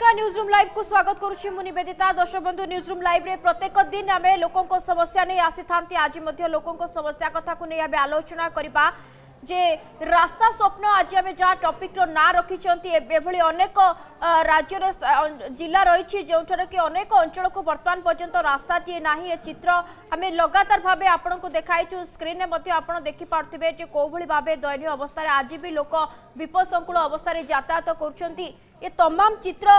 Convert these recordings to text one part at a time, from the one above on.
নমস্কার news room live কু স্বাগত করুছি মু নিবেদিতা দর্শক বন্ধু নিউজ রুম লাইভ রে প্রত্যেক দিন আমি লোকଙ୍କ সমস্যা নেই আসি থাকে আজ মধ্য লোকଙ୍କ সমস্যা কথা কু নেই আমি আলোচনা করিবা जे रास्ता स्वप्न आज आम जहाँ टपिक ना रखिंटी अनेक राज्य जिला रही जो कि अनेक अंचल को बर्तमान पर्यटन रास्ता टीए ना ये चित्र आम लगातार भाव आपन देखा देखा स्क्रीन में देखिपे कौ भाव दयन अवस्था आज भी लोक विपदसंकु अवस्था जातायात कर ये तमाम चित्र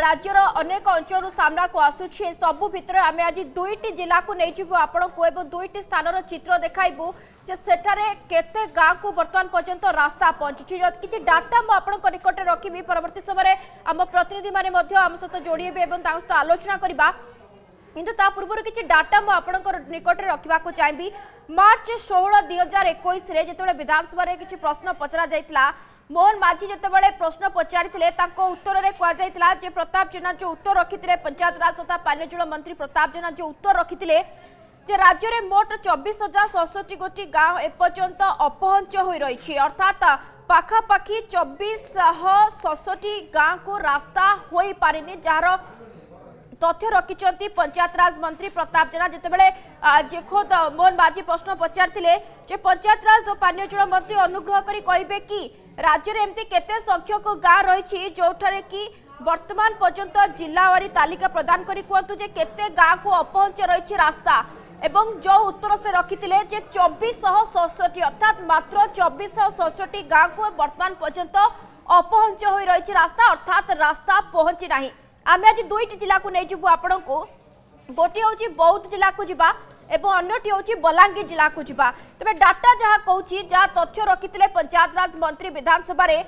राज्यर अनेक अंचल सामना को आसुच्छे सबू भितर आम आज दुईट जिला को नहीं जीव आपण को दुईट स्थान चित्र देखाबू रास्ता पहुंची डाटा मुझे समय आम जोड़े आलोचना करवा डाटा मुझक निकट चाहिए मार्च षोह एक विधानसभा प्रश्न पचरा जाता मोहन माझी जो प्रश्न पचारे उत्तर में कहुला प्रताप जेना जो उत्तर रखी थे पंचायत राज तथा पानी जल मंत्री प्रताप जेना जो उत्तर रखी थे যে রাজ্যের মোট চব্বিশ হাজার ছষট্টি গোটি গাঁ এপর্যন্ত অপহঞ্চ হয়ে রয়েছে অর্থাৎ পাখাপাখি চব্বিশ ছষট্টি গাঁকু রাস্তা হয়ে পারিনি যার তথ্য রকিছেন পঞ্চায়েতরাজ মন্ত্রী প্রতাপ জেলা যেতবে যে খোদ মোহন মাঝি প্রশ্ন পচারিলে যে পঞ্চায়েতরাজ ও পানীয় জল মন্ত্রী অনুগ্রহ করে কহবে কি রাজ্যের এমতি কেতে সংখ্যক গাঁ রয়েছে যেঠার কি বর্তমান পর্যন্ত জেলাওয়ারি তালিকা প্রদান করে কুহতু যে কেতে গাঁকু অপহঞ্চ রয়েছে রাস্তা এবং যে উত্তর সে রকিলে যে চব্বিশশহ ষষটি অর্থাৎ মাত্র চব্বিশশহ ষষটি গাঁকু বর্তমান পর্যন্ত অপহঞ্চ হয়ে রয়েছে রাস্তা অর্থাৎ রাস্তা পৌঁছি না আমি আজ দুইটি জেলাকে নিয়ে যাবু আপনার গোটি হচ্ছে বৌদ্ধ জেলাকে যা এবং অন্যটি হচ্ছে বলাঙ্গীর জেলাকে যা তবে ডাটা যা কৌছি যা তথ্য রকিলে পঞ্চায়েতরাজ মন্ত্রী বিধানসভায়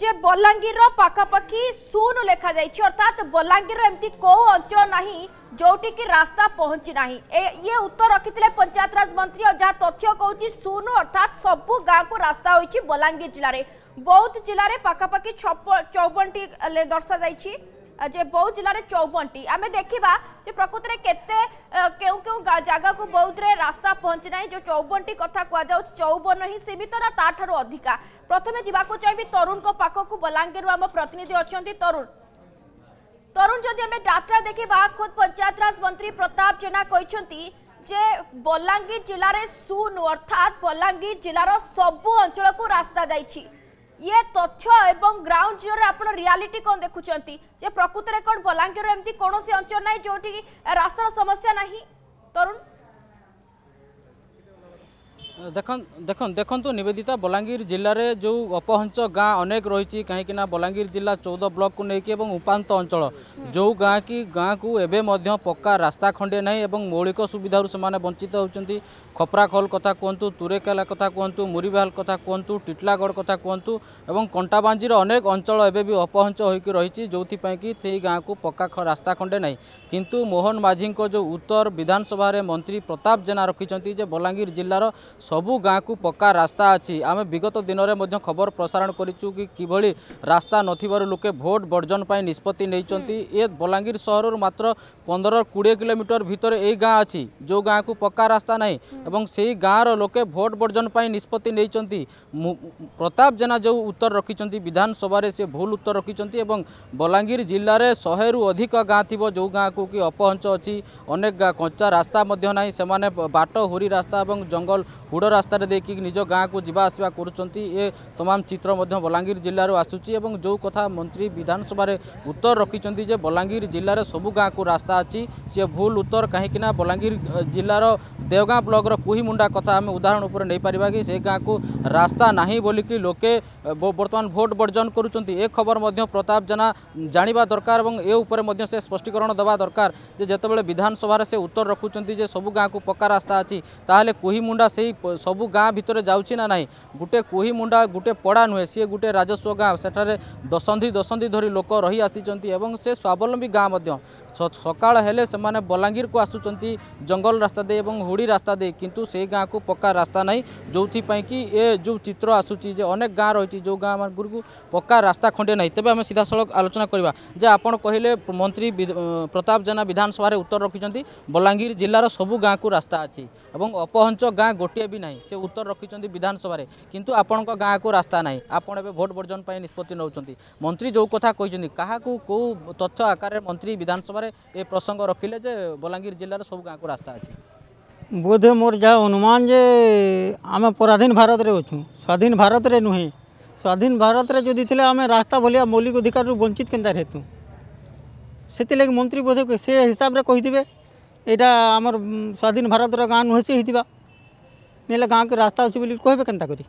যে বলাঙ্গীর পাখাপাখি শূন্য লেখা যাই অর্থাৎ বলাঙ্গীর এমতি কেউ অঞ্চল না যেটি কি রাস্তা পৌঁছি না ইয়ে উত্তর রক্ষিলে পঞ্চায়েতরাজ মন্ত্রী যা তথ্য কৌছি শূন্য অর্থাৎ সবু গাঁকু রাস্তা হয়েছে বলাঙ্গীর জেলার বৌদ্ধ জেলার পাখাপাখি ছপ চৌবনটি দর্শা যাই बौद्ध जिले में चौवन टी आम देखा प्रकृत में के क्यों जगह को बौद्ध में रास्ता पहुंची ना जो चौवन टी क्या कहु चौवन ही सीमित तो ना ठू अधिका प्रथम जावाक चाहिए तरुण पाखक बलांगीर आम प्रतिनिधि अच्छा तरुण तरुण जदि डाटा देखा खुद पंचायत राज मंत्री प्रताप जेना कहते जे बलांगीर जिले में सुन अर्थात बलांगीर जिलार सब अंचल को रास्ता जा ये तथ्य एवं ग्राउंड जीरो आपण रियालीटी कौन देखुंट प्रकृत में कौन बलांगीर एमती कौन अंचल ना जो रास्तार समस्या ना तरुण দেখুন দেখুন দেখন্তু নিবেদিতা বলাঙ্গীর জেলার যে অপহঞ্চ গাঁ অনেক রয়েছে কিনা বলাঙ্গীর জেলা চৌদ ব্লকু নেই এবং উপাত অঞ্চল যে গাঁ কি গাঁকু এবে মধ্য পক্কা রাস্তা খণ্ডে না এবং মৌলিক সুবিধার সে বঞ্চিত হচ্ছেন খপরাখোল কথা কুহতু তুরেকেলা কথা কুহতু মুরিবাহাল কথা কুহতু টিটলাগড় কথা কুহতু এবং কণ্টাবাঞ্জির অনেক অঞ্চল এবে বি অপহঞ্চ হয়ে রয়েছে যেপাই কি সেই গাঁকু পক্কা রাস্তা খণ্ডে না কিন্তু মোহন মাঝী যে উত্তর বিধানসভার মন্ত্রী প্রতাপ জেনা রাখি যে বলাঙ্গীর জেলার সবু গাঁকু পকা রাস্তা আছে আমি বিগত দিনরে মধ্যে খবর প্রসারণ করিছু কি কিভাবে রাস্তা নথিবার লোকে ভোট বর্জন পাই নিষ্পতি নিয়েছেন এ বলাঙ্গীর সহর মাত্র পনেরো কুড়ি কিলোমিটর ভিতরে এই গাঁ আছে যে গাঁকু পকা রাস্তা নাই এবং সেই গাঁর লোকে ভোট বর্জন পাই নিষ্পতি নিয়েছেন প্রতাপ জেনা যে উত্তর রকিছেন বিধানসভার সে ভুল উত্তর রকিছেন এবং বলাঙ্গীর জেলার শহে রু অধিক গাঁ থাকবে যে গাঁকু কি অপহঞ্চ অনেক কঞ্চা রাস্তা মধ্য নাই সে বাট হুরি রাস্তা এবং জঙ্গল बुड़ रास्त निज गाँ को जवास कर तमाम चित्र बलांगीर जिलूार आसूँ जो कथा मंत्री विधानसभा उत्तर रखिंट बलांगीर जिले में सब गाँ को रास्ता अच्छी सी भूल उत्तर कहीं बलांगीर जिलार देवगा ब्लक्र कुमुंडा कथ आम उदाहरण उपर नहीं पार कि गाँ को रास्ता ना बोलिकी लोके बर्तमान भोट बर्जन करुँच ए खबर प्रताप जेना जाणी दरकार और ये से स्पष्टीकरण देवा दरकार जो विधानसभा से उत्तर रखुच्च सब गाँ को पक्का रास्ता अच्छी तालोले कुमुंडा से ही ସବୁ ଗାଁ ଭିତରେ ଯାଉଛି ନା ନାହିଁ ଗୋଟେ କୋହି ମୁଣ୍ଡା ଗୋଟେ ପଡ଼ା ନୁହେଁ ସିଏ ଗୋଟେ ରାଜସ୍ୱ ଗାଁ ସେଠାରେ ଦଶନ୍ଧି ଦଶନ୍ଧି ଧରି ଲୋକ ରହି ଆସିଛନ୍ତି ଏବଂ ସେ ସ୍ୱାବଲମ୍ବୀ ଗାଁ ମଧ୍ୟ ସକାଳ ହେଲେ ସେମାନେ ବଲାଙ୍ଗୀରକୁ ଆସୁଛନ୍ତି ଜଙ୍ଗଲ ରାସ୍ତା ଦେଇ ଏବଂ ହୁଡ଼ି ରାସ୍ତା ଦେଇ କିନ୍ତୁ ସେଇ ଗାଁକୁ ପକ୍କା ରାସ୍ତା ନାହିଁ ଯେଉଁଥିପାଇଁ କି ଏ ଯେଉଁ ଚିତ୍ର ଆସୁଛି ଯେ ଅନେକ ଗାଁ ରହିଛି ଯେଉଁ ଗାଁ ମାନଙ୍କକୁ ପକ୍କା ରାସ୍ତା ଖଣ୍ଡେ ନାହିଁ ତେବେ ଆମେ ସିଧାସଳଖ ଆଲୋଚନା କରିବା ଯେ ଆପଣ କହିଲେ ମନ୍ତ୍ରୀ ପ୍ରତାପ ଜେନା ବିଧାନସଭାରେ ଉତ୍ତର ରଖିଛନ୍ତି ବଲାଙ୍ଗୀର ଜିଲ୍ଲାର ସବୁ ଗାଁକୁ ରାସ୍ତା ଅଛି ଏବଂ ଅପହଞ୍ଚ ଗାଁ ଗୋଟିଏ ବି ନାହିଁ ସେ ଉତ୍ତର ରଖିଛନ୍ତି ବିଧାନସଭାରେ କିନ୍ତୁ ଆପଣଙ୍କ ଗାଁକୁ ରାସ୍ତା ନାହିଁ ଆପଣ ଏବେ ଭୋଟ ବର୍ଜନ ପାଇଁ ନିଷ୍ପତ୍ତି ନେଉଛନ୍ତି ମନ୍ତ୍ରୀ ଯେଉଁ କଥା କହିଛନ୍ତି କାହାକୁ କେଉଁ ତଥ୍ୟ ଆକାରରେ ମନ୍ତ୍ରୀ ବିଧାନସଭାରେ ଆଲୋଚନାରେ ଏ ପ୍ରସଙ୍ଗ ରଖିଲେ ଯେ ବଲାଙ୍ଗୀର ଜିଲ୍ଲାର ସବୁ ଗାଁକୁ ରାସ୍ତା ଅଛି ବୋଧେ ମୋର ଯାହା ଅନୁମାନ ଯେ ଆମେ ପରାଧୀନ ଭାରତରେ ଅଛୁ ସ୍ୱାଧୀନ ଭାରତରେ ନୁହେଁ ସ୍ୱାଧୀନ ଭାରତରେ ଯଦି ଥିଲେ ଆମେ ରାସ୍ତା ଭଳିଆ ମୌଳିକ ଅଧିକାରରୁ ବଞ୍ଚିତ କେନ୍ତା ହେତୁ ସେଥିଲାଗି ମନ୍ତ୍ରୀ ବୋଧେ ସେ ହିସାବରେ କହିଥିବେ ଏଇଟା ଆମର ସ୍ୱାଧୀନ ଭାରତର ଗାଁ ନୁହେଁ ସେ ହେଇଥିବା ନେଲେ ଗାଁକୁ ରାସ୍ତା ଅଛି ବୋଲି କହିବେ କେନ୍ତା କରି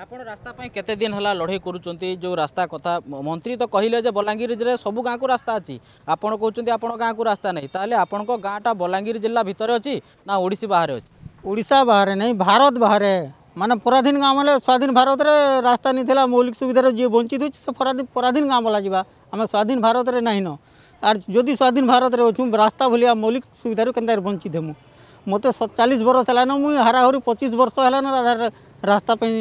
ଆପଣ ରାସ୍ତା ପାଇଁ କେତେ ଦିନ ହେଲା ଲଢ଼େଇ କରୁଛନ୍ତି ଯେଉଁ ରାସ୍ତା କଥା ମନ୍ତ୍ରୀ ତ କହିଲେ ଯେ ବଲାଙ୍ଗୀରରେ ସବୁ ଗାଁକୁ ରାସ୍ତା ଅଛି ଆପଣ କହୁଛନ୍ତି ଆପଣଙ୍କ ଗାଁକୁ ରାସ୍ତା ନାହିଁ ତାହେଲେ ଆପଣଙ୍କ ଗାଁଟା ବଲାଙ୍ଗୀର ଜିଲ୍ଲା ଭିତରେ ଅଛି ନା ଓଡ଼ିଶୀ ବାହାରେ ଅଛି ଓଡ଼ିଶା ବାହାରେ ନାହିଁ ଭାରତ ବାହାରେ ମାନେ ପରାଧୀନ ଗାଁ ବୋଲେ ସ୍ୱାଧୀନ ଭାରତରେ ରାସ୍ତା ନାହିଁ ଥିଲା ମୌଳିକ ସୁବିଧାରୁ ଯିଏ ବଞ୍ଚିତ ଅଛି ସେ ପରାଧୀନ ପରାଧୀନ ଗାଁ ବୋଲା ଯିବା ଆମେ ସ୍ୱାଧୀନ ଭାରତରେ ନାହିଁନ ଆର୍ ଯଦି ସ୍ୱାଧୀନ ଭାରତରେ ଅଛୁ ରାସ୍ତା ଭଳିଆ ମୌଳିକ ସୁବିଧାରୁ କେନ୍ତା ବଞ୍ଚିତ ହେମୁ ମୋତେ ଚାଳିଶ ବର୍ଷ ହେଲାନ ମୁଇଁ ହାରାହାରି ପଚିଶ ବର୍ଷ ହେଲାନ ରାସ୍ତା ପାଇଁ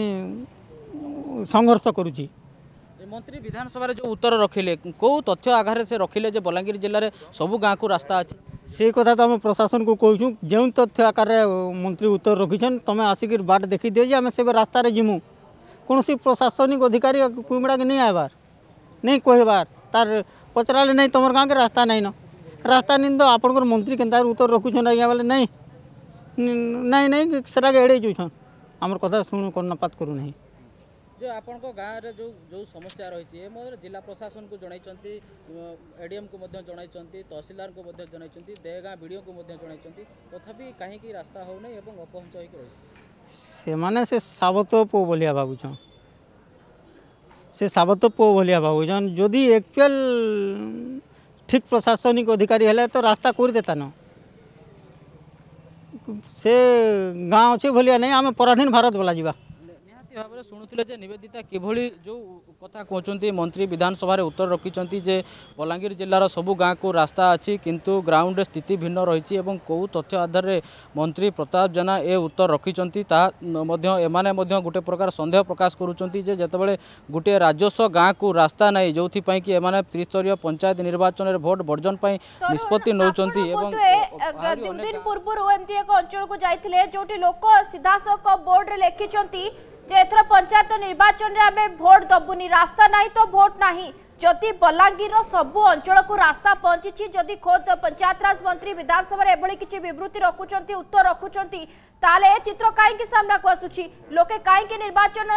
ସଂଘର୍ଷ କରୁଛି ମନ୍ତ୍ରୀ ବିଧାନସଭାରେ ଯେଉଁ ଉତ୍ତର ରଖିଲେ କେଉଁ ତଥ୍ୟ ଆଧାରରେ ସେ ରଖିଲେ ଯେ ବଲାଙ୍ଗୀର ଜିଲ୍ଲାରେ ସବୁ ଗାଁକୁ ରାସ୍ତା ଅଛି ସେ କଥା ତ ଆମେ ପ୍ରଶାସନକୁ କହୁଛୁ ଯେଉଁ ତଥ୍ୟ ଆକାରରେ ମନ୍ତ୍ରୀ ଉତ୍ତର ରଖିଛନ୍ ତୁମେ ଆସିକିରି ବାଟ ଦେଖିଦିଅ ଯେ ଆମେ ସେବେ ରାସ୍ତାରେ ଯିମୁ କୌଣସି ପ୍ରଶାସନିକ ଅଧିକାରୀ କୁମଡ଼ାକେ ନେଇ ଆଇବାର ନେଇ କହିବାର ତାର ପଚରାଲେ ନାଇଁ ତୁମର ଗାଁକେ ରାସ୍ତା ନାଇଁନ ରାସ୍ତା ନିନ୍ଦ ଆପଣଙ୍କର ମନ୍ତ୍ରୀ କେନ୍ତା ଉତ୍ତର ରଖୁଛନ୍ ଆଜ୍ଞା ବୋଲେ ନାଇଁ ନାଇଁ ନାଇଁ ସେଟାକେ ଏଡ଼େଇ ଯାଉଛନ୍ आम कथा शुणु कर्णपात करूना जो आप गाँव जो जो समस्या रही है जिला प्रशासन को जनई एडीएम को तहसिलदार को जनई देहगा को तथापि कहीं रास्ता होना अपहंच हो रही से मैंने से सबत पुओ भलिया भागुन से सबत पुओ भलिया भागुन जदि एक्चुअल ठीक प्रशासनिक अधिकारी है तो रास्ता करदेता ना से गाँव अच्छे भलिया नहीं आम पराधीन भारत वाला जीवा निहाती भाव में शुणुते नवेदिता किभली जो कथा कहते मंत्री विधानसभा उत्तर रखिजे बलांगीर जिलार सबू गाँ को रास्ता अच्छी किंतु ग्राउंड स्थिति भिन्न रही कौ तथ्य आधार में मंत्री प्रताप जेना ये उत्तर रखिंटने गोटे प्रकार सन्देह प्रकाश करते गोटे राजस्व गाँ को रास्ता नहीं जो कि त्रिस्तर पंचायत निर्वाचन भोट बर्जन निष्पत्ति नौ दिन पूर्व एक अंचल को जाते जो लोक सीधा सख बोर्ड लिखिंट एथर पंचायत निर्वाचन में भोट दबुनी रास्ता ना तो भोट ना जदि बलांगीर सब अंचल को रास्ता पहुंची जदि खोद पंचायतराज मंत्री विधानसभा एभली किसी बृत्ति रखुंट उत्तर रखुंटे ए चित्र कहीं आसूसी लोके कहीं निर्वाचन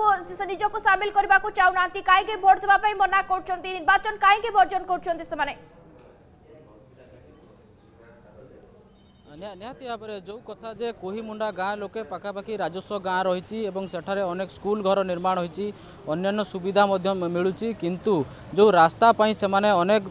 को निजक सामिल करने को चाहूना कहीं भोट देवाई मना करवाचन कहीं बर्जन करुंच ନିହାତି ଭାବରେ ଯେଉଁ କଥା ଯେ କୋହିମୁଣ୍ଡା ଗାଁ ଲୋକେ ପାଖାପାଖି ରାଜସ୍ୱ ଗାଁ ରହିଛି ଏବଂ ସେଠାରେ ଅନେକ ସ୍କୁଲ ଘର ନିର୍ମାଣ ହୋଇଛି ଅନ୍ୟାନ୍ୟ ସୁବିଧା ମଧ୍ୟ ମିଳୁଛି କିନ୍ତୁ ଯେଉଁ ରାସ୍ତା ପାଇଁ ସେମାନେ ଅନେକ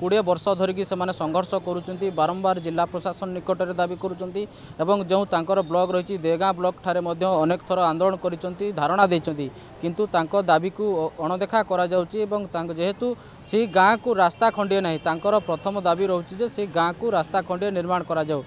କୋଡ଼ିଏ ବର୍ଷ ଧରିକି ସେମାନେ ସଂଘର୍ଷ କରୁଛନ୍ତି ବାରମ୍ବାର ଜିଲ୍ଲା ପ୍ରଶାସନ ନିକଟରେ ଦାବି କରୁଛନ୍ତି ଏବଂ ଯେଉଁ ତାଙ୍କର ବ୍ଲକ ରହିଛି ଦେଗାଁ ବ୍ଲକଠାରେ ମଧ୍ୟ ଅନେକ ଥର ଆନ୍ଦୋଳନ କରିଛନ୍ତି ଧାରଣା ଦେଇଛନ୍ତି କିନ୍ତୁ ତାଙ୍କ ଦାବିକୁ ଅଣଦେଖା କରାଯାଉଛି ଏବଂ ତାଙ୍କ ଯେହେତୁ ସେହି ଗାଁକୁ ରାସ୍ତା ଖଣ୍ଡିଏ ନାହିଁ ତାଙ୍କର ପ୍ରଥମ ଦାବି ରହୁଛି ଯେ ସେ ଗାଁକୁ ରାସ୍ତା ଖଣ୍ଡିଏ ନିର୍ମାଣ କରାଯାଉ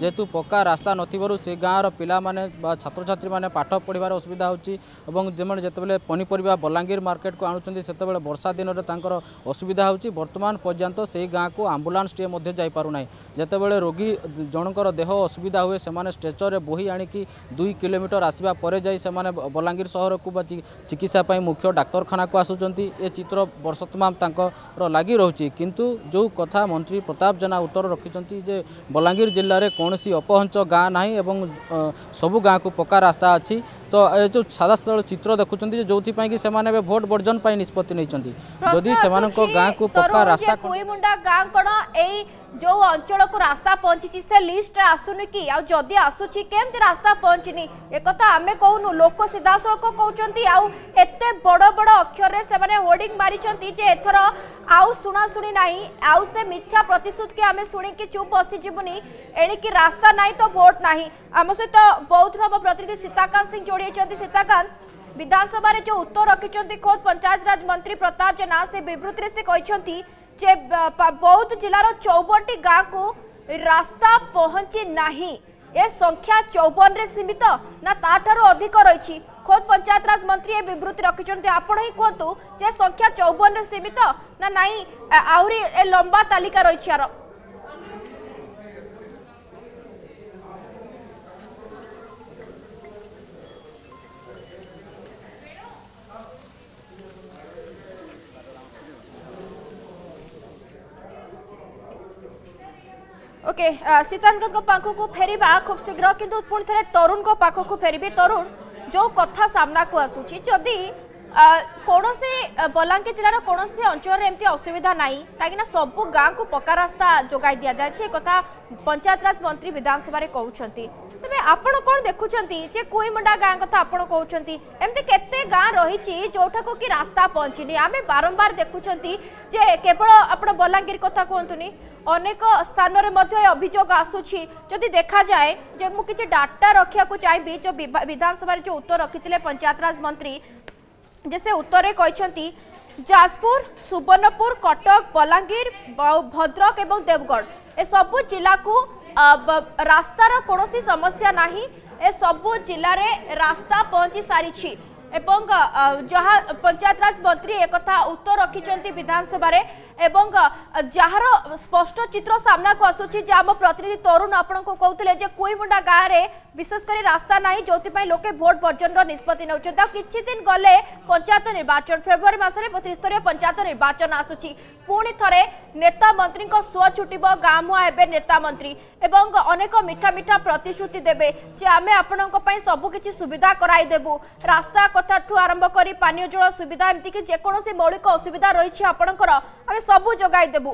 যেহেতু পকা রাস্তা নথিবারু সে গাঁর পিলা মানে বা ছাত্রছাত্রী মানে পাঠ পড়িবার অসুবিধা হচ্ছে এবং যেমন যেতবে পনিপরিবা বলাঙ্গীর মার্কেট মার্কেটকু আনুচার সেতবে বর্ষা দিনের তাঁর অসুবিধা হচ্ছে বর্তমান পর্যন্ত সেই গাঁকু আম্বুলান্সটিয়ে মধ্যে যাইপারু না যেতবে রোগী জনকর দেহ অসুবিধা হুয়ে সে স্ট্রেচরে বহি আনিকি দুই কিলোমিটর আসবা পরে যাই সে বলাঙ্গীর সহরকু বা চিকিৎসা মুখ্য ডাক্তারখানাকু আসুচার এ চিত্র বর্ষ তমাম তাঁর লাগি রয়েছে কিন্তু যে কথা মন্ত্রী প্রতাপ জেনা উত্তর রক্ষি যে বলাঙ্গীর জেলার কোণ କୌଣସି ଅପହଞ୍ଚ ଗାଁ ନାହିଁ ଏବଂ ସବୁ ଗାଁକୁ ପକ୍କା ରାସ୍ତା ଅଛି ତ ଏ ଯେଉଁ ସାଦା ସରଳ ଚିତ୍ର ଦେଖୁଛନ୍ତି ଯେ ଯେଉଁଥିପାଇଁ କି ସେମାନେ ଏବେ ଭୋଟ ବର୍ଜନ ପାଇଁ ନିଷ୍ପତ୍ତି ନେଇଛନ୍ତି ଯଦି ସେମାନଙ୍କ ଗାଁକୁ ପକ୍କା ରାସ୍ତା କୋଇମୁଣ୍ଡା ଗାଁ କ'ଣ ଏଇ जो अंचल को रास्ता पहुंची से लिस्ट आसुन कि आदि आसूची केमती रास्ता पहुंची एक आम कहूनु लोक सीधासख कौन आत बड़ बड़ अक्षर से होर्डिंग मारी एथर आउ शुणाशुणी ना आउ से मिथ्या प्रतिश्रुत कि आम शुणी चुप बसीजुनि एणिकी रास्ता ना तो भोट ना आम सहित बौद्ध आम प्रतिनिधि सीताकांत सिंह जोड़ सीताकांत विधानसभा जो उत्तर रखिंट खोद पंचायतराज मंत्री प्रताप जेना से बृत्ति से कहते हैं ଯେ ବୌଦ୍ଧ ଜିଲ୍ଲାର ଚଉବନଟି ଗାଁକୁ ରାସ୍ତା ପହଞ୍ଚି ନାହିଁ ଏ ସଂଖ୍ୟା ଚଉବନରେ ସୀମିତ ନା ତାଠାରୁ ଅଧିକ ରହିଛି ଖୋଦ୍ ପଞ୍ଚାୟତରାଜ ମନ୍ତ୍ରୀ ଏ ବିବୃତ୍ତି ରଖିଛନ୍ତି ଆପଣ ହିଁ କୁହନ୍ତୁ ଯେ ସଂଖ୍ୟା ଚଉବନରେ ସୀମିତ ନା ନାହିଁ ଆହୁରି ଏ ଲମ୍ବା ତାଲିକା ରହିଛି ଆର ओके सीतांगत पाख को फेर खूब शीघ्र कि पुणे तरुण पाख को फेर तरुण जो कथा सामना को आसूची जदि कौन से बलांगीर जिलार कौन से अंचल एमती असुविधा ना कहीं सब गाँव को पक्का रास्ता जोगा दि जाए कथा पंचायतराज मंत्री विधानसभा कहते तेज आप देखुंटे कईमुंडा गाँ कथा आप कहते हैं गाँ रही जोटा को कि रास्ता पहुँचनी आम बारंबार देखुंटे केवल आप बलांगीर कथा कहतुनी अनेक स्थान अभोग आसूरी जदि देखा जाए जो मुझे डाटा रखा चाहिए जो विधानसभा जो उत्तर रखी पंचायतराज मंत्री जैसे उत्तर कही जाजपुर सुवर्णपुर कटक बलांगीर भद्रक एवं देवगढ़ ए सब जिला रास्तार कौन समस्या ना ए सब जिले में रास्ता पहुँची सारी जहाँ पंचायतराज मंत्री एक उत्तर रखिंट विधानसभा এবং যার স্পষ্ট চিত্র সামনাকু আসুচি যে আমার প্রতিনিধি তরুণ আপনার কৌলে যে কুইমুন্ডা গাঁরে বিশেষ করে রাস্তা নাই যে লোকে ভোট বর্জনর নিষ্পতি নেছেন আর কিছুদিন গলে পঞ্চায়েত নির্বাচন ফেব্রুয়ারি মাসের ত্রিস্তরীয় পঞ্চায়েত নির্বাচন আসুচি পুঁ থে নেতা মন্ত্রী সুয় ছুটব গাঁ মুহা হবে নেতা মন্ত্রী এবং অনেক মিঠা মিঠা প্রতিশ্রুতি দেবে যে আমি আপনার সবুকিছি সুবিধা করাই দেবু রাস্তা কথা ঠু আরম্ভ করে পানীয় জল সুবিধা এমতিকি যেকোন মৌলিক অসুবিধা রয়েছে আপনার আমি সবু যোগাই দেবু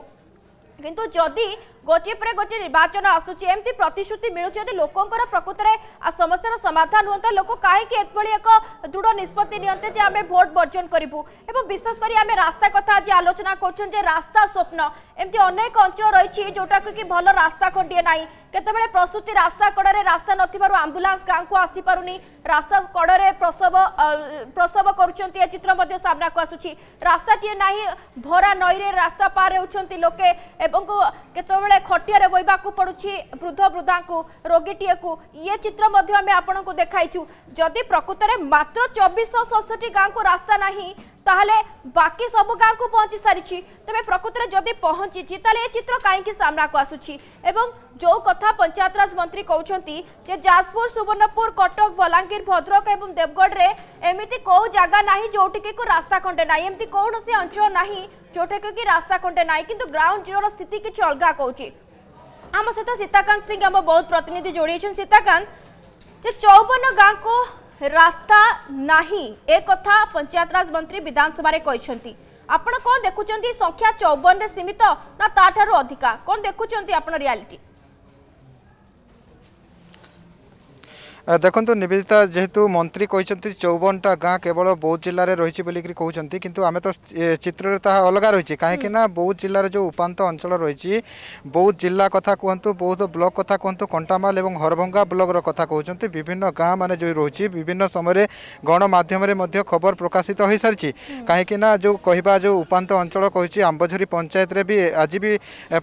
কিন্তু যদি ଗୋଟିଏ ପରେ ଗୋଟିଏ ନିର୍ବାଚନ ଆସୁଛି ଏମିତି ପ୍ରତିଶ୍ରୁତି ମିଳୁଛି ଯଦି ଲୋକଙ୍କର ପ୍ରକୃତରେ ସମସ୍ୟାର ସମାଧାନ ହୁଅନ୍ତା ଲୋକ କାହିଁକି ଏଭଳି ଏକ ଦୃଢ଼ ନିଷ୍ପତ୍ତି ନିଅନ୍ତେ ଯେ ଆମେ ଭୋଟ ବର୍ଜନ କରିବୁ ଏବଂ ବିଶେଷ କରି ଆମେ ରାସ୍ତା କଥା ଆଜି ଆଲୋଚନା କରୁଛନ୍ତି ଯେ ରାସ୍ତା ସ୍ୱପ୍ନ ଏମିତି ଅନେକ ଅଞ୍ଚଳ ରହିଛି ଯେଉଁଟାକୁ କି ଭଲ ରାସ୍ତା ଖଣ୍ଡିଏ ନାହିଁ କେତେବେଳେ ପ୍ରସୂତି ରାସ୍ତା କଡ଼ରେ ରାସ୍ତା ନଥିବାରୁ ଆମ୍ବୁଲାନ୍ସ ଗାଁକୁ ଆସିପାରୁନି ରାସ୍ତା କଡ଼ରେ ପ୍ରସବ ପ୍ରସବ କରୁଛନ୍ତି ଏ ଚିତ୍ର ମଧ୍ୟ ସାମ୍ନାକୁ ଆସୁଛି ରାସ୍ତାଟିଏ ନାହିଁ ଭରା ନଈରେ ରାସ୍ତା ପାର ହେଉଛନ୍ତି ଲୋକେ ଏବଂ କେତେବେଳେ बेले खटिया को पड़ू वृद्ध वृद्धा को रोगी रोगीटीए को ये चित्र आपण को देखाईचु जदि प्रकृत में मात्र चबीश सड़सठी गाँव को रास्ता ना ताहले बाकी सब गाँव को पहुँची सारी तेज प्रकृत में जदि पहुँची ये चित्र कहीं सामना को आसूची एवं जो कथा पंचायतराज मंत्री कहते जे जाजपुर सुवर्णपुर कटक बलांगीर भद्रक एवं देवगढ़ में एमती कौ जगह ना जोटिकी रास्ता खंडे ना एमती कौन से अंचल ना ଯୋଉଟାକି କି ରାସ୍ତା କଣ୍ଟେ ନାହିଁ କିନ୍ତୁ ଗ୍ରାଉଣ୍ଡ ଜିରୋର ସ୍ଥିତି କିଛି ଅଲଗା କହୁଛି ଆମ ସହିତ ସୀତାକାନ୍ତ ସିଂ ଆମ ବହୁତ ପ୍ରତିନିଧି ଯୋଡ଼ିଛନ୍ତି ସୀତାକାନ୍ତ ଯେ ଚଉବନ ଗାଁକୁ ରାସ୍ତା ନାହିଁ ଏ କଥା ପଞ୍ଚାୟତରାଜ ମନ୍ତ୍ରୀ ବିଧାନସଭାରେ କହିଛନ୍ତି ଆପଣ କ'ଣ ଦେଖୁଛନ୍ତି ସଂଖ୍ୟା ଚଉବନରେ ସୀମିତ ନା ତାଠାରୁ ଅଧିକା କ'ଣ ଦେଖୁଛନ୍ତି ଆପଣ ରିଆଲିଟି দেখুন নিবেদিতা যেহেতু মন্ত্রী কিন্তু চৌবনটা গাঁ কেবল বৌদ্ধ জেলার রয়েছে বলিকি কৌছন্তি কিন্তু আমি তো চিত্রের তাহা অলগা রয়েছে কাহিঁকি না বৌদ্ধ জেলার যে উপান্ত অঞ্চল রয়েছে বৌদ্ধ জেলা কথা কুহতু বৌদ্ধ ব্লক কথা কুহতু কণ্টামাল এবং হরভঙ্গা ব্লকর কথা কৌছন্তি বিভিন্ন গাঁ মানে যে রয়েছে বিভিন্ন সময় গণমাধ্যমে মধ্য খবর প্রকাশিত হয়ে সারিছে কাহিঁকি না যে কহা যে উপান্ত অঞ্চল কুচি আম্বঝরি পঞ্চায়েতরে বি আজ বি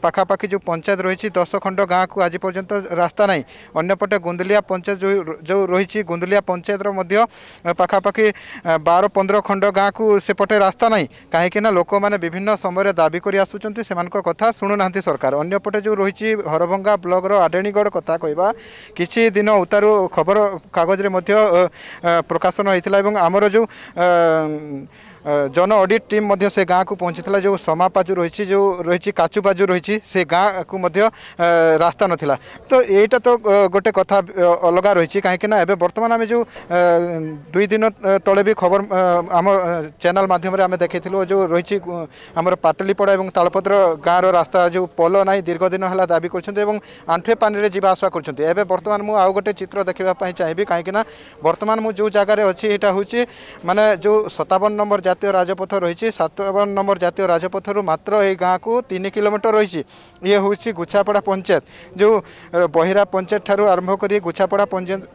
পাখাপাখি যে পঞ্চায়েত রয়েছে দশ খণ্ড কু আজ পর্যন্ত রাস্তা নাই অন্যপটে গুন্দলিয়া পঞ্চায়েত যে ଯେଉଁ ରହିଛି ଗୁନ୍ଦୁଲିଆ ପଞ୍ଚାୟତର ମଧ୍ୟ ପାଖାପାଖି ବାର ପନ୍ଦର ଖଣ୍ଡ ଗାଁକୁ ସେପଟେ ରାସ୍ତା ନାହିଁ କାହିଁକିନା ଲୋକମାନେ ବିଭିନ୍ନ ସମୟରେ ଦାବି କରି ଆସୁଛନ୍ତି ସେମାନଙ୍କ କଥା ଶୁଣୁନାହାନ୍ତି ସରକାର ଅନ୍ୟପଟେ ଯେଉଁ ରହିଛି ହରଭଙ୍ଗା ବ୍ଲକର ଆଡ଼େଣୀଗଡ଼ କଥା କହିବା କିଛି ଦିନ ଉତାରୁ ଖବର କାଗଜରେ ମଧ୍ୟ ପ୍ରକାଶନ ହୋଇଥିଲା ଏବଂ ଆମର ଯେଉଁ जन अडिट टीम से गाँ को पहुँची जो समापाजु रही जो रही काचुपाजु रही से गाँ को रास्ता नाला तो यहीटा तो गोटे कथा अलग रही कहीं बर्तमान आम जो दुई दिन तले भी खबर आम चैनल मध्यम आम देखी जो रही आम पाटलीपड़ा और तालपद्र गाँव रास्ता जो पोल ना दीर्घ दिन है दाबी कर आंठुए पानी जी आसवा कर बर्तमान मुझे आउ गोटे चित्र देखापी चाहिए कहीं बर्तमान मुझे जो जगार अच्छी यहाँ हूँ मानने जो सतावन नंबर জাতীয় রাজপথ রয়েছে সাতবন নম্বর জাতীয় রাজপথর মাত্র এই গাঁক তিন কিলোমিটর রয়েছে ইয়ে হচ্ছে গুছাপড়া পঞ্চায়েত যে বহিরা পঞ্চায়েত ঠার আরম্ভ করে গুছাপড়া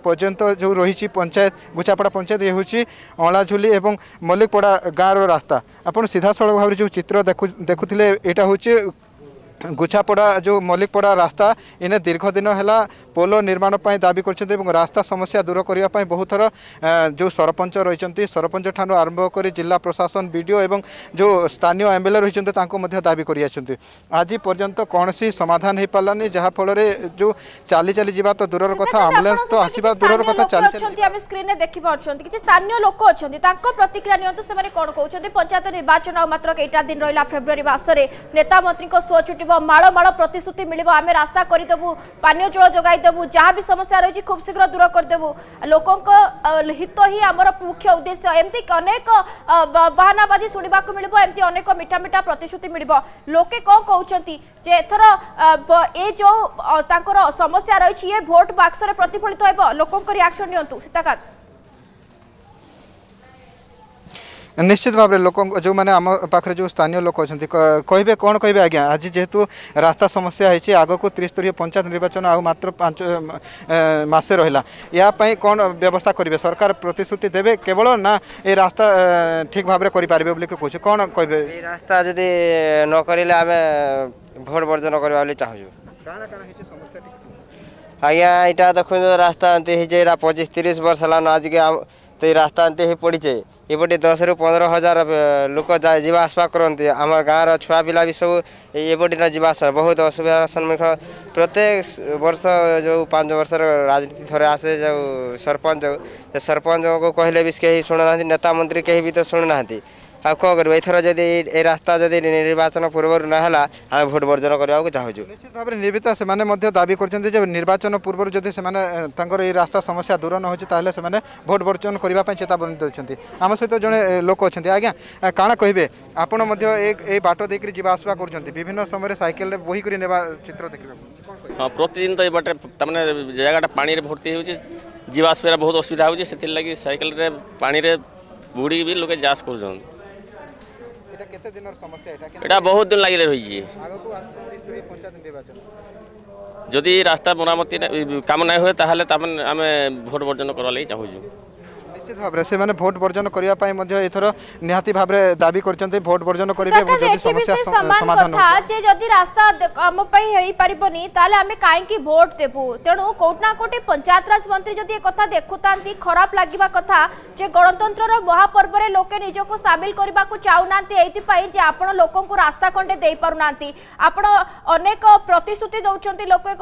পর্যন্ত যে রয়েছে পঞ্চায়েত গুছাপড়া পঞ্চায়েত ইয়ে হচ্ছে অঁলাঝুলি এবং মল্লিকপড়া গাঁর রাস্তা আপনার সিধাসল ভাবে যে চিত্র দেখু দেখুলে এটা হচ্ছে গুছাপড়া যে মল্লিকপড়া রাস্তা এনে দীর্ঘদিন হল পোল নির্মাণ দাবি করছেন এবং রাস্তা সমস্যা দূর করা বহু থর যে সরপঞ্চ রয়েছেন সরপঞ্চ ঠান আরম্ভ করে জেলা প্রশাসন বিডিও এবং যে স্থানীয় এমএলএ রয়েছেন তাঁর দাবি করে আছেন আজ পর্যন্ত কৌশি সমাধান হয়ে পালানি যা যাফলের যে চালি চালি যা তো দূরের কথা আম্বুলান্স তো আসবা দূরের কথা চালি চালি আমি স্ক্রিনে দেখি পাচ্ছেন কিছু স্থানীয় লোক অনেক তাঁর প্রতিক্রিয়া নিহত সে কোণ কৌন পঞ্চায়েত নির্বাচন মাত্র কেইটা দিন রা ফেব্রুয়ারি মাসে নেতা মন্ত্রী সোচুটি ମିଳିବ ମାଳ ମାଳ ପ୍ରତିଶ୍ରୁତି ମିଳିବ ଆମେ ରାସ୍ତା କରିଦେବୁ ପାନୀୟ ଜଳ ଯୋଗାଇଦେବୁ ଯାହା ବି ସମସ୍ୟା ରହିଛି ଖୁବ୍ ଶୀଘ୍ର ଦୂର କରିଦେବୁ ଲୋକଙ୍କ ହିତ ହିଁ ଆମର ମୁଖ୍ୟ ଉଦ୍ଦେଶ୍ୟ ଏମିତି ଅନେକ ବାହାନାବାଜି ଶୁଣିବାକୁ ମିଳିବ ଏମିତି ଅନେକ ମିଠା ମିଠା ପ୍ରତିଶ୍ରୁତି ମିଳିବ ଲୋକେ କ'ଣ କହୁଛନ୍ତି ଯେ ଏଥର ଏ ଯେଉଁ ତାଙ୍କର ସମସ୍ୟା ରହିଛି ଏ ଭୋଟ ବାକ୍ସରେ ପ୍ରତିଫଳିତ ହେବ ଲୋକଙ୍କ ରିଆକ୍ସନ୍ ନିଅନ୍ତୁ ସୀତାକାନ୍ତ ନିଶ୍ଚିତ ଭାବରେ ଲୋକଙ୍କ ଯେଉଁମାନେ ଆମ ପାଖରେ ଯେଉଁ ସ୍ଥାନୀୟ ଲୋକ ଅଛନ୍ତି କହିବେ କ'ଣ କହିବେ ଆଜ୍ଞା ଆଜି ଯେହେତୁ ରାସ୍ତା ସମସ୍ୟା ହେଇଛି ଆଗକୁ ତ୍ରିସ୍ତରୀୟ ପଞ୍ଚାୟତ ନିର୍ବାଚନ ଆଉ ମାତ୍ର ପାଞ୍ଚ ମାସେ ରହିଲା ଏହା ପାଇଁ କ'ଣ ବ୍ୟବସ୍ଥା କରିବେ ସରକାର ପ୍ରତିଶ୍ରୁତି ଦେବେ କେବଳ ନା ଏ ରାସ୍ତା ଠିକ୍ ଭାବରେ କରିପାରିବେ ବୋଲି କହୁଛି କ'ଣ କହିବେ ଏ ରାସ୍ତା ଯଦି ନ କରିଲେ ଆମେ ଭୋଟ ବର୍ଜନ କରିବା ବୋଲି ଚାହୁଁଛୁ ଆଜ୍ଞା ଏଇଟା ଦେଖୁନ୍ ରାସ୍ତା ଏମିତି ହେଇଛେ ଏଇଟା ପଚିଶ ତିରିଶ ବର୍ଷ ହେଲାନ ଆଜିକେ ତ ଏଇ ରାସ୍ତା ଏମିତି ହେଇ ପଡ଼ିଛେ ଏପଟେ ଦଶରୁ ପନ୍ଦର ହଜାର ଲୋକ ଯିବା ଆସିବା କରନ୍ତି ଆମ ଗାଁର ଛୁଆପିଲା ବି ସବୁ ଏପଟେ ଯିବା ଆସିବା ବହୁତ ଅସୁବିଧାର ସମ୍ମୁଖୀନ ପ୍ରତ୍ୟେକ ବର୍ଷ ଯେଉଁ ପାଞ୍ଚ ବର୍ଷର ରାଜନୀତି ଥରେ ଆସେ ଯେଉଁ ସରପଞ୍ଚ ସେ ସରପଞ୍ଚଙ୍କୁ କହିଲେ ବି କେହି ଶୁଣୁନାହାନ୍ତି ନେତା ମନ୍ତ୍ରୀ କେହି ବି ତ ଶୁଣୁନାହାନ୍ତି ଆଉ କ'ଣ କରିବୁ ଏଥର ଯଦି ଏ ରାସ୍ତା ଯଦି ନିର୍ବାଚନ ପୂର୍ବରୁ ନହେଲା ଆମେ ଭୋଟ ବର୍ଜନ କରିବାକୁ ଚାହୁଁଛୁ ନିଶ୍ଚିତ ଭାବରେ ନିବେଦିତା ସେମାନେ ମଧ୍ୟ ଦାବି କରିଛନ୍ତି ଯେ ନିର୍ବାଚନ ପୂର୍ବରୁ ଯଦି ସେମାନେ ତାଙ୍କର ଏହି ରାସ୍ତା ସମସ୍ୟା ଦୂର ନ ହେଉଛି ତାହେଲେ ସେମାନେ ଭୋଟ ବର୍ଜନ କରିବା ପାଇଁ ଚେତାବନୀ ଦେଉଛନ୍ତି ଆମ ସହିତ ଜଣେ ଲୋକ ଅଛନ୍ତି ଆଜ୍ଞା କାଣା କହିବେ ଆପଣ ମଧ୍ୟ ଏ ବାଟ ଦେଇକରି ଯିବା ଆସିବା କରୁଛନ୍ତି ବିଭିନ୍ନ ସମୟରେ ସାଇକେଲରେ ବୋହିକରି ନେବା ଚିତ୍ର ଦେଖିବାକୁ ହଁ ପ୍ରତିଦିନ ତ ଏ ବାଟେ ତାମାନେ ଜାଗାଟା ପାଣିରେ ଭର୍ତ୍ତି ହେଉଛି ଯିବା ଆସିବାରେ ବହୁତ ଅସୁବିଧା ହେଉଛି ସେଥିଲାଗି ସାଇକେଲରେ ପାଣିରେ ବୁଡ଼ିକି ବି ଲୋକେ ଚାଷ କରୁଛନ୍ତି এটা কেতে দিনর সমস্যা এটা এটা বহুত দিন লাগিলে হইছে আগকু আসছে পঞ্চায়েত নির্বাচন যদি রাস্তা মরামতি কাম নাই হুয়ে তাহলে তারমানে আমি ভোট বর্জন করা লাগি চাহুছু निश्चित भाव से माने वोट बर्जन करिया भाव रे दाबी करचें वोट बर्जन को शामिल रास्ता कोंडे देई परुनांती अनेक प्रतिश्रुति दउचंती लोके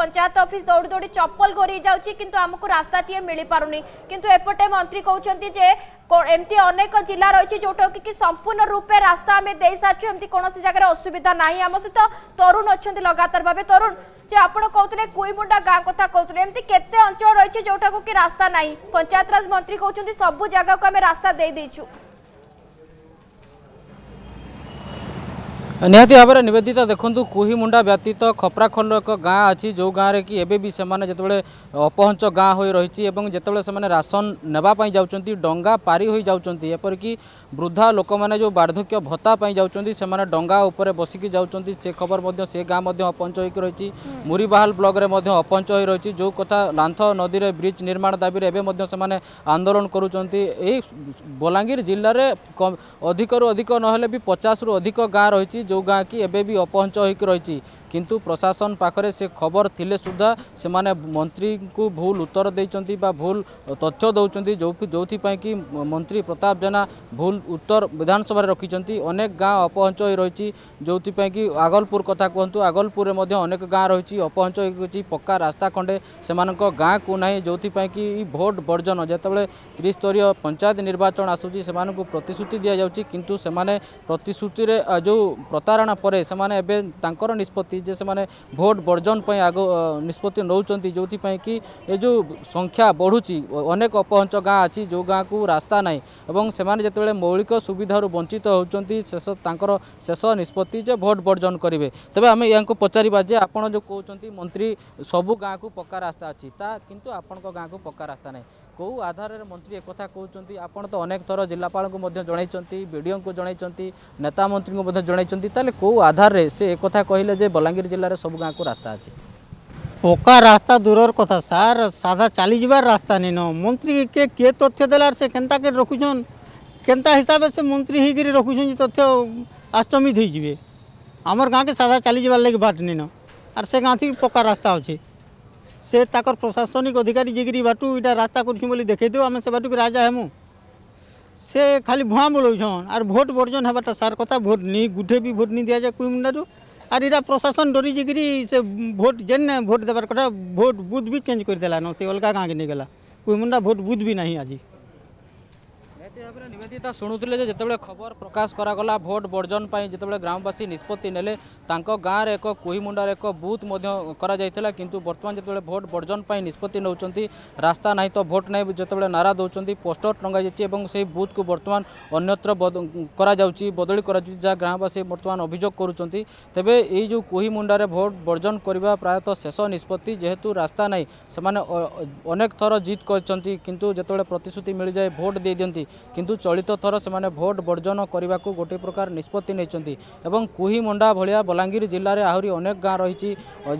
पंचायत दौड़ दौड़ी चप्पल घोरी जाउची रास्ता टिए অপটে মন্ত্রী কৌঁচ যে এমতি অনেক জেলা রয়েছে যেটাকি কি সম্পূর্ণ রূপে রাস্তা আমি দিয়ে সারিছু এমতি কোণী জায়গায় অসুবিধা না আমার সহ তরুণ অনেক লগাতার ভাবে তরুণ যে আপনার কৌলে কুইমুন্ডা গাঁ কথা কৌলে এমতি কেতে অঞ্চল রয়েছে যেটাকু কি রাস্তা নাই পঞ্চায়েতরাজ মন্ত্রী কৌঁচ সবু জায়গাকে আমি রাস্তা দিয়ে দিয়েছু ନିହାତି ଭାବରେ ନିବେଦିତା ଦେଖନ୍ତୁ କୁହିମୁଣ୍ଡା ବ୍ୟତୀତ ଖପ୍ରାଖଣ୍ଡ ଏକ ଗାଁ ଅଛି ଯେଉଁ ଗାଁରେ କି ଏବେ ବି ସେମାନେ ଯେତେବେଳେ ଅପହଞ୍ଚ ଗାଁ ହୋଇ ରହିଛି ଏବଂ ଯେତେବେଳେ ସେମାନେ ରାସନ ନେବା ପାଇଁ ଯାଉଛନ୍ତି ଡଙ୍ଗା ପାରି ହୋଇ ଯାଉଛନ୍ତି ଏପରିକି ବୃଦ୍ଧା ଲୋକମାନେ ଯେଉଁ ବାର୍ଦ୍ଧକ୍ୟ ଭତ୍ତା ପାଇଁ ଯାଉଛନ୍ତି ସେମାନେ ଡଙ୍ଗା ଉପରେ ବସିକି ଯାଉଛନ୍ତି ସେ ଖବର ମଧ୍ୟ ସେ ଗାଁ ମଧ୍ୟ ଅପହଞ୍ଚ ହୋଇକି ରହିଛି ମୁରିବାହାଲ ବ୍ଲକରେ ମଧ୍ୟ ଅପହଞ୍ଚ ହୋଇ ରହିଛି ଯେଉଁ କଥା ଲାନ୍ଥ ନଦୀରେ ବ୍ରିଜ୍ ନିର୍ମାଣ ଦାବିରେ ଏବେ ମଧ୍ୟ ସେମାନେ ଆନ୍ଦୋଳନ କରୁଛନ୍ତି ଏହି ବଲାଙ୍ଗୀର ଜିଲ୍ଲାରେ ଅଧିକରୁ ଅଧିକ ନହେଲେ ବି ପଚାଶରୁ ଅଧିକ ଗାଁ ରହିଛି ଯେଉଁ ଗାଁ କି ଏବେ ବି ଅପହଞ୍ଚ ହୋଇକି ରହିଛି किंतु प्रशासन पाखे से खबर थिले सुधा से माने मंत्री को भूल उत्तर बा भूल तथ्य दौंती जो जो कि मंत्री प्रताप जेना भूल उत्तर विधानसभा रखिंट अनेक गाँव अपहंच रही जो कि आगलपुर कथा कहतु आगलपुर मेंनेक गाँ रही अपहंच पक्का रास्ता खंडे से गाँ को ना जो कि भोट बर्जन जितेबाला त्रिस्तर पंचायत निर्वाचन आसान प्रतिश्रुति दि जाऊँगी कितु से प्रतिश्रुति जो प्रतारणा पर निष्पत्ति ଯେ ସେମାନେ ଭୋଟ୍ ବର୍ଜନ ପାଇଁ ଆଗ ନିଷ୍ପତ୍ତି ନେଉଛନ୍ତି ଯେଉଁଥିପାଇଁ କି ଏ ଯେଉଁ ସଂଖ୍ୟା ବଢ଼ୁଛି ଅନେକ ଅପହଞ୍ଚ ଗାଁ ଅଛି ଯେଉଁ ଗାଁକୁ ରାସ୍ତା ନାହିଁ ଏବଂ ସେମାନେ ଯେତେବେଳେ ମୌଳିକ ସୁବିଧାରୁ ବଞ୍ଚିତ ହେଉଛନ୍ତି ଶେଷ ତାଙ୍କର ଶେଷ ନିଷ୍ପତ୍ତି ଯେ ଭୋଟ୍ ବର୍ଜନ କରିବେ ତେବେ ଆମେ ଏହାଙ୍କୁ ପଚାରିବା ଯେ ଆପଣ ଯେଉଁ କହୁଛନ୍ତି ମନ୍ତ୍ରୀ ସବୁ ଗାଁକୁ ପକ୍କା ରାସ୍ତା ଅଛି ତା କିନ୍ତୁ ଆପଣଙ୍କ ଗାଁକୁ ପକ୍କା ରାସ୍ତା ନାହିଁ କେଉଁ ଆଧାରରେ ମନ୍ତ୍ରୀ ଏକଥା କହୁଛନ୍ତି ଆପଣ ତ ଅନେକ ଥର ଜିଲ୍ଲାପାଳଙ୍କୁ ମଧ୍ୟ ଜଣାଇଛନ୍ତି ବିଡ଼ିଓଙ୍କୁ ଜଣାଇଛନ୍ତି ନେତା ମନ୍ତ୍ରୀଙ୍କୁ ମଧ୍ୟ ଜଣାଇଛନ୍ତି ତାହେଲେ କେଉଁ ଆଧାରରେ ସେ ଏକଥା କହିଲେ ଯେ ବଲାଙ୍ଗୀର ଜିଲ୍ଲାରେ ସବୁ ଗାଁକୁ ରାସ୍ତା ଅଛି ପକ୍କା ରାସ୍ତା ଦୂରର କଥା ସାର୍ ସାଧା ଚାଲିଯିବାର ରାସ୍ତା ନେଇନ ମନ୍ତ୍ରୀ କେ କିଏ ତଥ୍ୟ ଦେଲା ସେ କେନ୍ତା କରି ରଖୁଛନ୍ କେନ୍ତା ହିସାବରେ ସେ ମନ୍ତ୍ରୀ ହେଇକରି ରଖୁଛନ୍ ଯେ ତଥ୍ୟ ଆଷ୍ଟମିତ ହେଇଯିବେ ଆମର ଗାଁକେ ସାଧା ଚାଲିଯିବାର ଲାଗି ବାଟ ନେଇନ ଆର୍ ସେ ଗାଁଥି ପକ୍କା ରାସ୍ତା ଅଛି से ताकर प्रशासनिक अधिकारी जी बाटू इटा रास्ता कर देखेदेव आम से बाटू राजा हेमु से खाली भुआ बोलाउन आर भोट बर्जन होगा सार कथा भोट नहीं गुटे भी भोट नहीं दि जाए कुमुंडारू आर इटा प्रशासन डरी जेकि से भोट जेन भोट देवार कथा भोट बुथ भी चेंज करदेलान से अलग गाँव के नहीं गला मुंडा भोट बुथ भी नहीं आज ভাবে নিবেদিতা শুণুলে যে যেতবে খবর প্রকাশ করা ভোট বর্জন যেতবে গ্রামবাসী নিষ্পতি নেলে তাঁক গাঁর এক কুহিমুন্ডার এক বুথ করা যাই কিন্তু বর্তমান যেতবে ভোট বর্জন নিষ্পতি নৌ রাস্তা নাই তো ভোট নাই যেতবে নারা দৌঁচ পোস্টর টঙ্গা যাচ্ছে এবং সেই বুথকু বর্তমান অন্যত্র করা যাচ্ছে বদলি করা যা গ্রামবাসী বর্তমান অভিযোগ করছেন তেবে এই যে কুহিমুন্ডার ভোট বর্জন করা প্রায়ত শেষ নিষ্পতি যেহেতু রাস্তা নাই সে অনেক থর জিত করছেন কিন্তু যেতবে প্রতিশ্রুতি মিলে যায় ভোট দিয়ে দিকে କିନ୍ତୁ ଚଳିତ ଥର ସେମାନେ ଭୋଟ ବର୍ଜନ କରିବାକୁ ଗୋଟିଏ ପ୍ରକାର ନିଷ୍ପତ୍ତି ନେଇଛନ୍ତି ଏବଂ କୁହିମଣ୍ଡା ଭଳିଆ ବଲାଙ୍ଗୀର ଜିଲ୍ଲାରେ ଆହୁରି ଅନେକ ଗାଁ ରହିଛି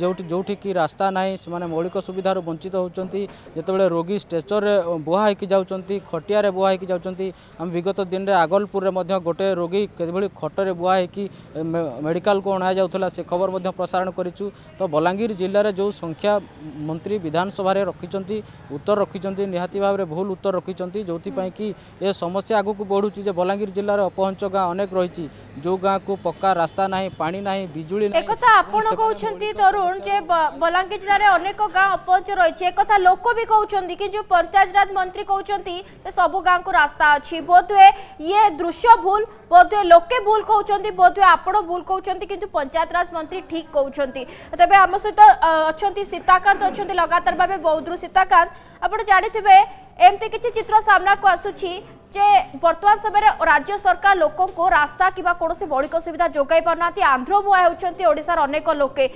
ଯେଉଁଠି ଯେଉଁଠିକି ରାସ୍ତା ନାହିଁ ସେମାନେ ମୌଳିକ ସୁବିଧାରୁ ବଞ୍ଚିତ ହେଉଛନ୍ତି ଯେତେବେଳେ ରୋଗୀ ଷ୍ଟ୍ରେଚରରେ ବୁହା ହୋଇକି ଯାଉଛନ୍ତି ଖଟିଆରେ ବୁହା ହୋଇକି ଯାଉଛନ୍ତି ଆମେ ବିଗତ ଦିନରେ ଆଗଲପୁରରେ ମଧ୍ୟ ଗୋଟେ ରୋଗୀ କେଭଳି ଖଟରେ ବୁହା ହୋଇକି ମେଡ଼ିକାଲକୁ ଅଣାଯାଉଥିଲା ସେ ଖବର ମଧ୍ୟ ପ୍ରସାରଣ କରିଛୁ ତ ବଲାଙ୍ଗୀର ଜିଲ୍ଲାରେ ଯେଉଁ ସଂଖ୍ୟା ମନ୍ତ୍ରୀ ବିଧାନସଭାରେ ରଖିଛନ୍ତି ଉତ୍ତର ରଖିଛନ୍ତି ନିହାତି ଭାବରେ ଭୁଲ ଉତ୍ତର ରଖିଛନ୍ତି ଯେଉଁଥିପାଇଁ କି ଏ ସମ समस्या आगक बढ़ुच्च बलांगीर जिलार अपहंच गाँ अनेक रही जो गाँव को पक्का रास्ता ना पाने ना विजुड़ी एक तरुण बलांगीर जिले में अनेक गाँव अपहंच रही एक लोक भी कहते कि जो पंचायतराज मंत्री कहते सब गाँव को रास्ता अच्छी बोध हुए ये दृश्य भूल बोध हुए लोके भूल कहते बोध हुए आप भूल कहते कि पंचायतराज मंत्री ठीक कौन तेज आम सहित अच्छा सीताकांत अच्छा लगातार भाव बौद्ध रू सीताकांत आप जानते हैं एमती किसी चित्र सामना को आसूरी जे बर्तमान समय राज्य सरकार लोक को रास्ता किसी मौलिक सुविधा जोगाई पार ना आंध्रमुआार अनेक लोके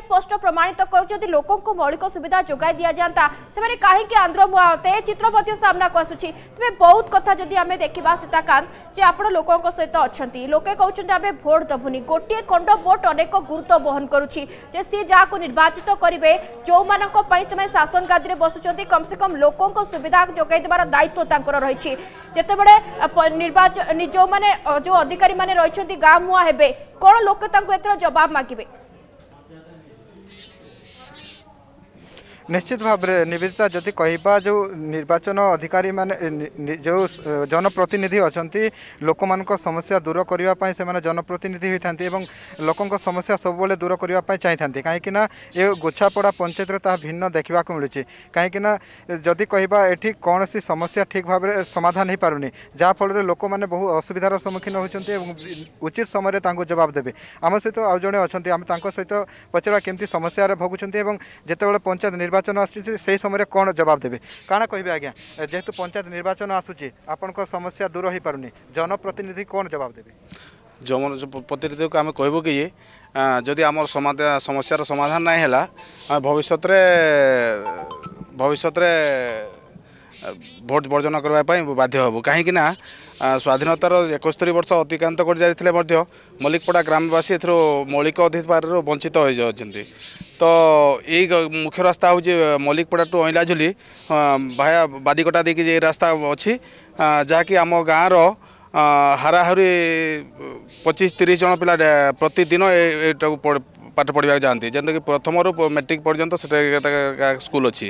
स्पष्ट प्रमाणित कर लोक मौलिक सुविधा जोगाई दि जाता से कहीं आंध्रमुआ अटे चित्र सामना को आसू तेरे बहुत कथा जी आम देखा सीताकांत जे आप लोक सहित अच्छा लोके कहते आम भोट दबुनी गोटे खंड भोट अनेक गुरुत्व बहन करुच्चे सी जहाँ को निर्वाचित करेंगे जो मैं शासन गादी में बसुच्च कम से कम लोक सुविधा जोगाई देवार दायित्व रही है যেতবে নির্বাচন যে অধিকারী মানে রয়েছেন গাঁ মুহাঁ হবে কোণ লোক তা এথর জবাব মাগবে ନିଶ୍ଚିତ ଭାବରେ ନିବେଦିତା ଯଦି କହିବା ଯେଉଁ ନିର୍ବାଚନ ଅଧିକାରୀମାନେ ଯେଉଁ ଜନପ୍ରତିନିଧି ଅଛନ୍ତି ଲୋକମାନଙ୍କ ସମସ୍ୟା ଦୂର କରିବା ପାଇଁ ସେମାନେ ଜନପ୍ରତିନିଧି ହୋଇଥାନ୍ତି ଏବଂ ଲୋକଙ୍କ ସମସ୍ୟା ସବୁବେଳେ ଦୂର କରିବା ପାଇଁ ଚାହିଁଥାନ୍ତି କାହିଁକିନା ଏ ଗୋଛାପଡ଼ା ପଞ୍ଚାୟତରେ ତାହା ଭିନ୍ନ ଦେଖିବାକୁ ମିଳୁଛି କାହିଁକିନା ଯଦି କହିବା ଏଠି କୌଣସି ସମସ୍ୟା ଠିକ୍ ଭାବରେ ସମାଧାନ ହୋଇପାରୁନି ଯାହାଫଳରେ ଲୋକମାନେ ବହୁ ଅସୁବିଧାର ସମ୍ମୁଖୀନ ହେଉଛନ୍ତି ଏବଂ ଉଚିତ ସମୟରେ ତାଙ୍କୁ ଜବାବ ଦେବେ ଆମ ସହିତ ଆଉ ଜଣେ ଅଛନ୍ତି ଆମେ ତାଙ୍କ ସହିତ ପଚାରିବା କେମିତି ସମସ୍ୟାରେ ଭୋଗୁଛନ୍ତି ଏବଂ ଯେତେବେଳେ ପଞ୍ଚାୟତ ନିର୍ବାଚନ ନିର୍ବାଚନ ଆସୁଛି ସେହି ସମୟରେ କ'ଣ ଜବାବ ଦେବେ କାଣା କହିବେ ଆଜ୍ଞା ଯେହେତୁ ପଞ୍ଚାୟତ ନିର୍ବାଚନ ଆସୁଛି ଆପଣଙ୍କ ସମସ୍ୟା ଦୂର ହୋଇପାରୁନି ଜନପ୍ରତିନିଧି କ'ଣ ଜବାବ ଦେବେ ଜନପ୍ରତିନିଧିକୁ ଆମେ କହିବୁ କି ଯଦି ଆମର ସମସ୍ୟାର ସମାଧାନ ନାହିଁ ହେଲା ଆମେ ଭବିଷ୍ୟତରେ ଭବିଷ୍ୟତରେ ଭୋଟ ବର୍ଜନ କରିବା ପାଇଁ ବାଧ୍ୟ ହେବୁ କାହିଁକି ନା ସ୍ୱାଧୀନତାର ଏକସ୍ତରୀ ବର୍ଷ ଅତିକ୍ରାନ୍ତ କରି ଯାଇଥିଲେ ମଧ୍ୟ ମଲ୍ଲିକପଡ଼ା ଗ୍ରାମବାସୀ ଏଥିରୁ ମୌଳିକ ଅଧିକାରରୁ ବଞ୍ଚିତ ହୋଇଯାଉଛନ୍ତି ତ ଏଇ ମୁଖ୍ୟ ରାସ୍ତା ହେଉଛି ମଲ୍ଲିକପଡ଼ାଠୁ ଅଇଁଲାଝୁଲି ଭାୟା ବାଦିକଟା ଦେଇକି ଯେ ରାସ୍ତା ଅଛି ଯାହାକି ଆମ ଗାଁର ହାରାହାରି ପଚିଶ ତିରିଶ ଜଣ ପିଲା ପ୍ରତିଦିନ ଏଇଟାକୁ ପାଠ ପଢ଼ିବାକୁ ଯାଆନ୍ତି ଯେମିତିକି ପ୍ରଥମରୁ ମେଟ୍ରିକ୍ ପର୍ଯ୍ୟନ୍ତ ସେଟା ସ୍କୁଲ୍ ଅଛି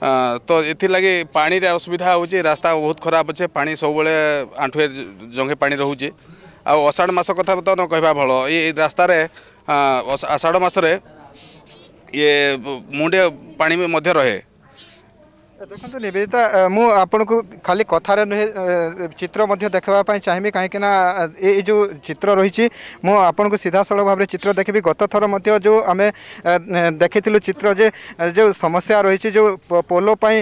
ତ ଏଥିର୍ଲାଗି ପାଣିରେ ଅସୁବିଧା ହେଉଛେ ରାସ୍ତା ବହୁତ ଖରାପ ଅଛେ ପାଣି ସବୁବେଳେ ଆଣ୍ଠୁଏ ଜଙ୍ଘେ ପାଣି ରହୁଛେ ଆଉ ଅଷାଢ଼ ମାସ କଥା ତ ନ କହିବା ଭଲ ଏ ରାସ୍ତାରେ ଆଷାଢ଼ ମାସରେ ଇଏ ମୁଣ୍ଡେ ପାଣି ମଧ୍ୟ ରହେ ଦେଖନ୍ତୁ ନିବେଦିତା ମୁଁ ଆପଣଙ୍କୁ ଖାଲି କଥାରେ ନୁହେଁ ଚିତ୍ର ମଧ୍ୟ ଦେଖାଇବା ପାଇଁ ଚାହିଁବି କାହିଁକିନା ଏଇ ଯେଉଁ ଚିତ୍ର ରହିଛି ମୁଁ ଆପଣଙ୍କୁ ସିଧାସଳଖ ଭାବରେ ଚିତ୍ର ଦେଖିବି ଗତ ଥର ମଧ୍ୟ ଯେଉଁ ଆମେ ଦେଖିଥିଲୁ ଚିତ୍ର ଯେ ଯେଉଁ ସମସ୍ୟା ରହିଛି ଯେଉଁ ପୋଲ ପାଇଁ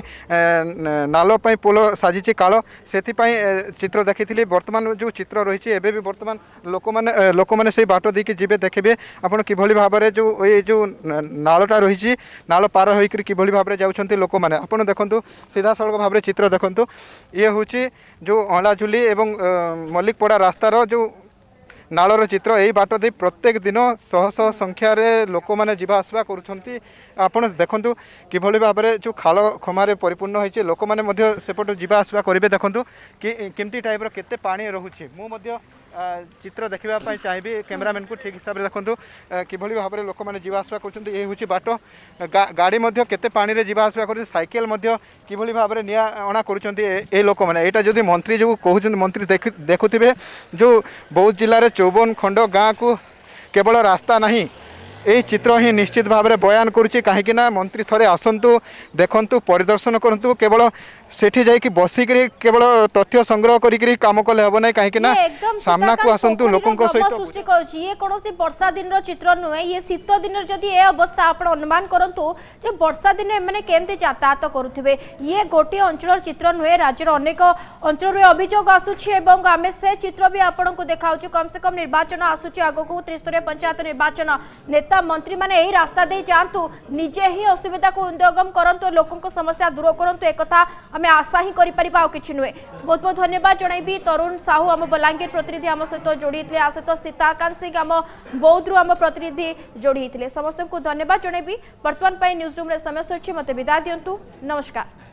ନାଲ ପାଇଁ ପୋଲ ସାଜିଛି କାଳ ସେଥିପାଇଁ ଚିତ୍ର ଦେଖିଥିଲି ବର୍ତ୍ତମାନ ଯେଉଁ ଚିତ୍ର ରହିଛି ଏବେ ବି ବର୍ତ୍ତମାନ ଲୋକମାନେ ଲୋକମାନେ ସେଇ ବାଟ ଦେଇକି ଯିବେ ଦେଖିବେ ଆପଣ କିଭଳି ଭାବରେ ଯେଉଁ ଏଇ ଯେଉଁ ନାଳଟା ରହିଛି ନାଳ ପାର ହୋଇକରି କିଭଳି ଭାବରେ ଯାଉଛନ୍ତି ଲୋକମାନେ ଆପଣ ଦେଖନ୍ତୁ ଦେଖନ୍ତୁ ସିଧାସଳଖ ଭାବରେ ଚିତ୍ର ଦେଖନ୍ତୁ ଇଏ ହେଉଛି ଯେଉଁ ଅଁଳାଝୁଲି ଏବଂ ମଲ୍ଲିକପଡ଼ା ରାସ୍ତାର ଯେଉଁ ନାଳର ଚିତ୍ର ଏହି ବାଟ ଦେଇ ପ୍ରତ୍ୟେକ ଦିନ ଶହ ଶହ ସଂଖ୍ୟାରେ ଲୋକମାନେ ଯିବା ଆସିବା କରୁଛନ୍ତି ଆପଣ ଦେଖନ୍ତୁ କିଭଳି ଭାବରେ ଯେଉଁ ଖାଲ ଖମାରେ ପରିପୂର୍ଣ୍ଣ ହୋଇଛି ଲୋକମାନେ ମଧ୍ୟ ସେପଟୁ ଯିବା ଆସିବା କରିବେ ଦେଖନ୍ତୁ କି କେମିତି ଟାଇପ୍ର କେତେ ପାଣି ରହୁଛି ମୁଁ ମଧ୍ୟ ଚିତ୍ର ଦେଖିବା ପାଇଁ ଚାହିଁବି କ୍ୟାମେରାମ୍ୟାନ୍କୁ ଠିକ୍ ହିସାବରେ ଦେଖନ୍ତୁ କିଭଳି ଭାବରେ ଲୋକମାନେ ଯିବା ଆସିବା କରୁଛନ୍ତି ଏ ହେଉଛି ବାଟ ଗାଡ଼ି ମଧ୍ୟ କେତେ ପାଣିରେ ଯିବା ଆସିବା କରୁଛନ୍ତି ସାଇକେଲ ମଧ୍ୟ କିଭଳି ଭାବରେ ନିଆ ଅଣା କରୁଛନ୍ତି ଏ ଲୋକମାନେ ଏଇଟା ଯଦି ମନ୍ତ୍ରୀ ଯେଉଁ କହୁଛନ୍ତି ମନ୍ତ୍ରୀ ଦେଖୁଥିବେ ଯେଉଁ ବୌଦ୍ଧ ଜିଲ୍ଲାରେ ଚଉବନ ଖଣ୍ଡ ଗାଁକୁ କେବଳ ରାସ୍ତା ନାହିଁ এই চিত্র হি নিশ্চিত ভাবে বয়ান করছি কাহিঁকি না মন্ত্রী থরে আসন্তু দেখন্তু পরিদর্শন করন্তু কেবল सेठी जाई कि बसी करी केवल तथ्य संग्रह करी करी काम कोले हबो नै काहे कि ना सामना को आसंतु लोकन को सहित सृष्टि कहो छी ये कोनोसी वर्षा दिन रो चित्र नुए ये शीत दिन रो जदी ए अवस्था आपण अनुमान करंतु जे वर्षा दिन माने केमते जातात करूथिबे ये गोटी अंचल रो चित्र नुए राज्य रो अनेक अंचल रो अभिजोग आसु छी एवं आमे से चित्र भी आपण को देखाउ छी कम से कम निर्वाचन आसु छी आगो को त्रिस्तरीय पंचायत निर्वाचन नेता मंत्री माने एही रास्ता दे जांतु निजे ही असुविधा को उद्योगम करंतु लोकन को समस्या दूर करंतु एकथा आम आशा ही कर नुहे बहुत बहुत धन्यवाद जन तरुण साहू आम बलांगीर प्रतिनिधि आम सहित जोड़ी आ सहित सीताकांत सिंह आम बौद्धु आम प्रतिनिधि जोड़ी समस्त को धन्यवाद जनइबि बर्तमान न्यूज रूम समय सर मत विदा दिंटू नमस्कार